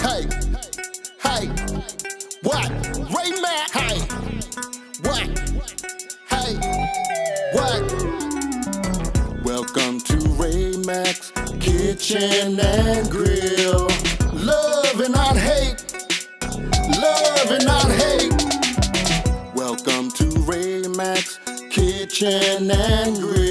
Hey, hey, what? Ray Mack. Hey, what? Hey, what? Welcome to Ray Mack's Kitchen and Grill. Love and not hate. Love and not hate. Welcome to Ray Mack's Kitchen and Grill.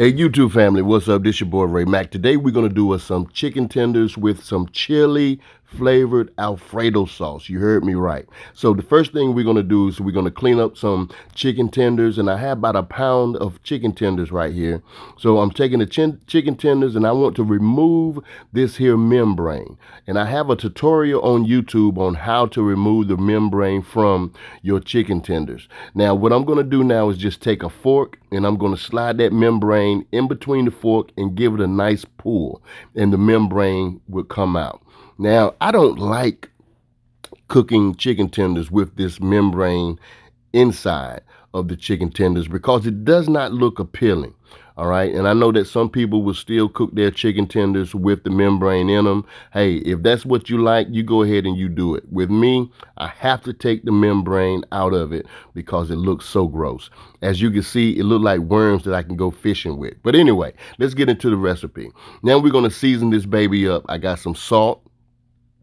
Hey YouTube family, what's up? This your boy Ray Mack. Today we're gonna do us some chicken tenders with some chili flavored Alfredo sauce. You heard me right. So the first thing we're gonna do is we're gonna clean up some chicken tenders, and I have about a pound of chicken tenders right here. So I'm taking the chicken tenders, and I want to remove this here membrane. And I have a tutorial on YouTube on how to remove the membrane from your chicken tenders. Now what I'm gonna do now is just take a fork and I'm gonna slide that membrane in between the fork and give it a nice pull, and the membrane will come out. Now, I don't like cooking chicken tenders with this membrane inside of the chicken tenders because it does not look appealing. All right. And I know that some people will still cook their chicken tenders with the membrane in them. Hey, if that's what you like, you go ahead and you do it. With me, I have to take the membrane out of it because it looks so gross. As you can see, it looked like worms that I can go fishing with. But anyway, let's get into the recipe. Now we're going to season this baby up. I got some salt,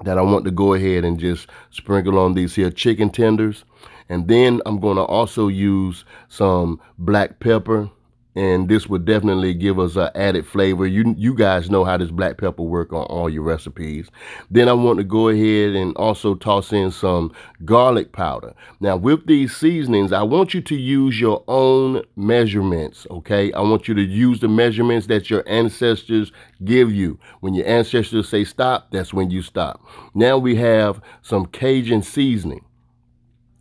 that I want to go ahead and just sprinkle on these here chicken tenders. And then I'm going to also use some black pepper and this would definitely give us an added flavor. You you guys know how this black pepper work on all your recipes. Then I want to go ahead and also toss in some garlic powder. Now with these seasonings, I want you to use your own measurements, okay? I want you to use the measurements that your ancestors give you. When your ancestors say stop, that's when you stop. Now we have some Cajun seasoning.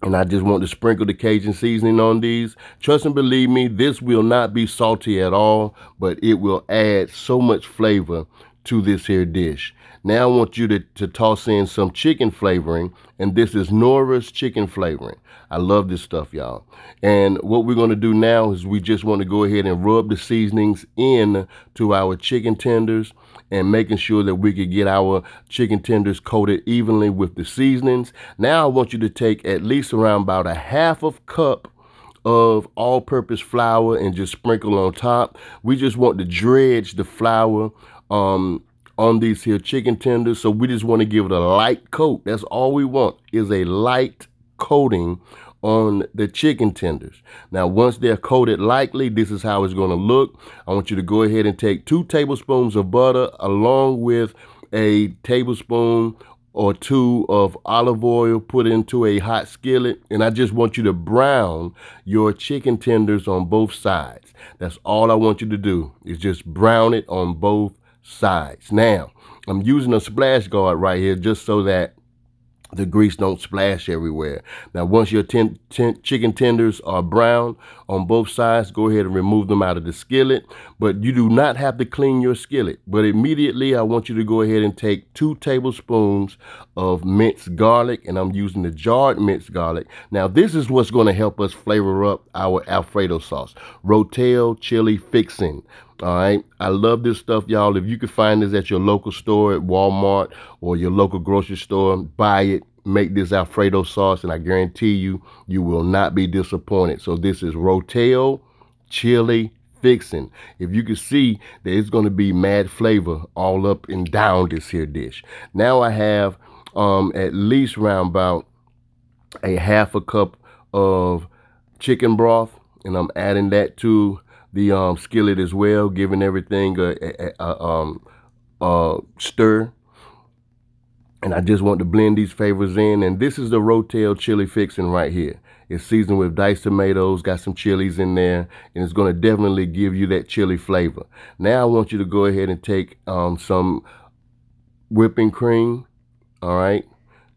And I just want to sprinkle the Cajun seasoning on these. Trust and believe me, this will not be salty at all, but it will add so much flavor to this here dish. Now I want you to, to toss in some chicken flavoring, and this is Knorr's chicken flavoring. I love this stuff, y'all. And what we're gonna do now is we just wanna go ahead and rub the seasonings in to our chicken tenders and making sure that we could get our chicken tenders coated evenly with the seasonings. Now I want you to take at least around about a half of cup of all-purpose flour and just sprinkle on top. We just want to dredge the flour um, on these here chicken tenders. So we just want to give it a light coat. That's all we want is a light coating on the chicken tenders. Now, once they're coated lightly, this is how it's going to look. I want you to go ahead and take two tablespoons of butter along with a tablespoon or two of olive oil put into a hot skillet and I just want you to brown your chicken tenders on both sides. That's all I want you to do is just brown it on both sides. Now, I'm using a splash guard right here just so that the grease don't splash everywhere. Now, once your ten, ten, chicken tenders are brown on both sides, go ahead and remove them out of the skillet. But you do not have to clean your skillet. But immediately, I want you to go ahead and take two tablespoons of minced garlic, and I'm using the jarred minced garlic. Now, this is what's going to help us flavor up our Alfredo sauce. Rotel chili fixing. All right. I love this stuff, y'all. If you can find this at your local store, at Walmart or your local grocery store, buy it. Make this Alfredo sauce, and I guarantee you, you will not be disappointed. So this is Rotel Chili Fixing. If you can see that it's going to be mad flavor all up and down this here dish. Now I have um, at least round about a half a cup of chicken broth, and I'm adding that to the um, skillet as well, giving everything a, a, a, um, a stir. And I just want to blend these flavors in. And this is the Rotel chili fixing right here. It's seasoned with diced tomatoes, got some chilies in there, and it's going to definitely give you that chili flavor. Now I want you to go ahead and take um, some whipping cream, all right?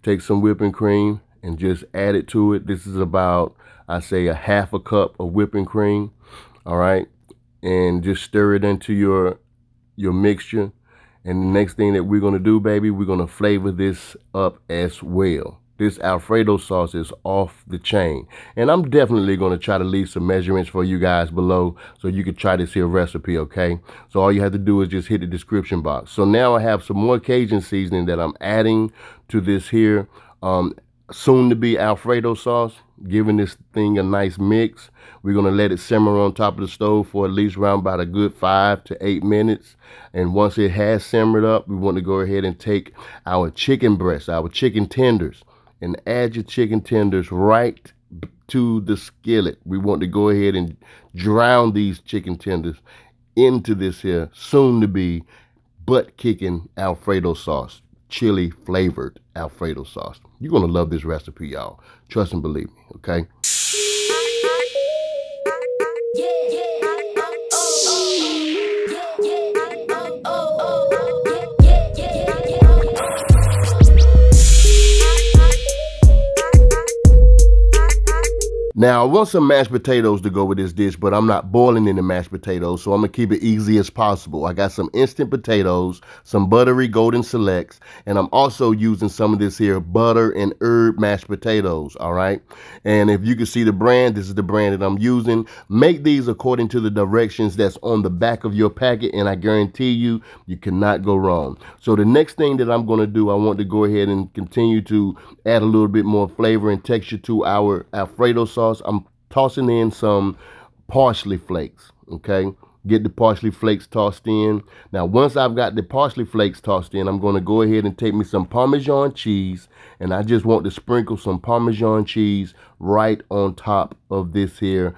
Take some whipping cream and just add it to it. This is about, I say, a half a cup of whipping cream all right and just stir it into your your mixture And the next thing that we're going to do, baby, we're going to flavor this up as well. This Alfredo sauce is off the chain. And I'm definitely going to try to leave some measurements for you guys below so you can try this here recipe, okay? So all you have to do is just hit the description box. So now I have some more Cajun seasoning that I'm adding to this here um, soon to be Alfredo sauce, giving this thing a nice mix. We're going to let it simmer on top of the stove for at least around about a good five to eight minutes. And once it has simmered up, we want to go ahead and take our chicken breasts, our chicken tenders, and add your chicken tenders right to the skillet. We want to go ahead and drown these chicken tenders into this here soon to be butt kicking Alfredo sauce, chili flavored Alfredo sauce. You're going to love this recipe, y'all. Trust and believe me, okay? Now, I want some mashed potatoes to go with this dish, but I'm not boiling any mashed potatoes, so I'm going to keep it easy as possible. I got some instant potatoes, some buttery golden selects, and I'm also using some of this here butter and herb mashed potatoes, all right? And if you can see the brand, this is the brand that I'm using. Make these according to the directions that's on the back of your packet, and I guarantee you, you cannot go wrong. So the next thing that I'm going to do, I want to go ahead and continue to add a little bit more flavor and texture to our Alfredo sauce sauce, I'm tossing in some parsley flakes, okay? Get the parsley flakes tossed in. Now, once I've got the parsley flakes tossed in, I'm going to go ahead and take me some Parmesan cheese, and I just want to sprinkle some Parmesan cheese right on top of this here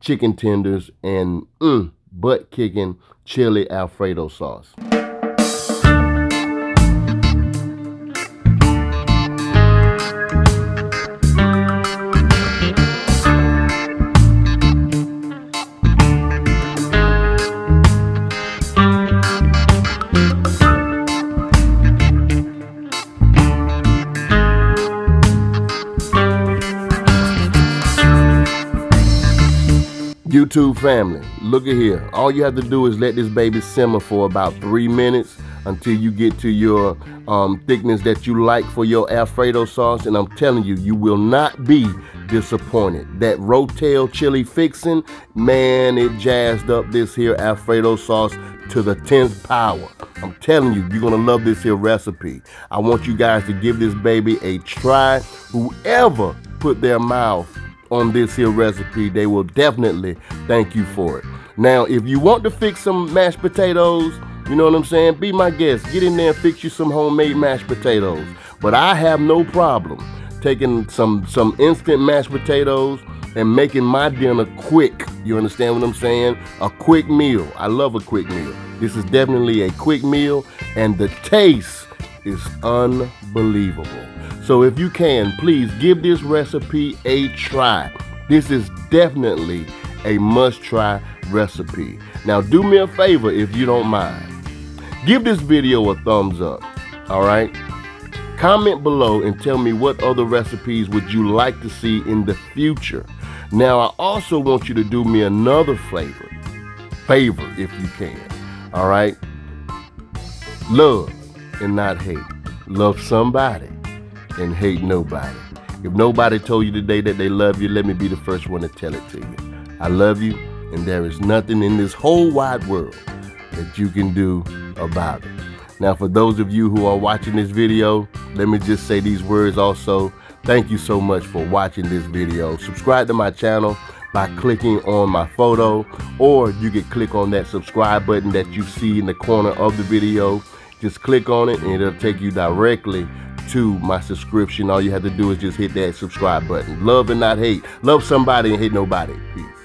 chicken tenders and mm, butt-kicking chili Alfredo sauce. YouTube family, look at here. All you have to do is let this baby simmer for about three minutes until you get to your um, thickness that you like for your Alfredo sauce. And I'm telling you, you will not be disappointed. That Rotel chili fixing, man, it jazzed up this here Alfredo sauce to the 10th power. I'm telling you, you're gonna love this here recipe. I want you guys to give this baby a try. Whoever put their mouth on this here recipe, they will definitely thank you for it. Now, if you want to fix some mashed potatoes, you know what I'm saying? Be my guest. Get in there and fix you some homemade mashed potatoes. But I have no problem taking some some instant mashed potatoes and making my dinner quick. You understand what I'm saying? A quick meal. I love a quick meal. This is definitely a quick meal and the taste is unbelievable. So if you can, please give this recipe a try. This is definitely a must try recipe. Now do me a favor if you don't mind. Give this video a thumbs up, all right? Comment below and tell me what other recipes would you like to see in the future. Now I also want you to do me another favor, favor if you can, all right? Love and not hate. Love somebody and hate nobody. If nobody told you today that they love you, let me be the first one to tell it to you. I love you, and there is nothing in this whole wide world that you can do about it. Now, for those of you who are watching this video, let me just say these words also. Thank you so much for watching this video. Subscribe to my channel by clicking on my photo, or you can click on that subscribe button that you see in the corner of the video. Just click on it and it'll take you directly to my subscription. All you have to do is just hit that subscribe button. Love and not hate. Love somebody and hate nobody. Peace.